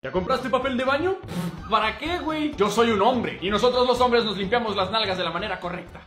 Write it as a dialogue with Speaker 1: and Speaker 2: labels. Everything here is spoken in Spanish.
Speaker 1: ¿Ya compraste papel de baño? ¿Para qué, güey? Yo soy un hombre y nosotros los hombres nos limpiamos las nalgas de la manera correcta.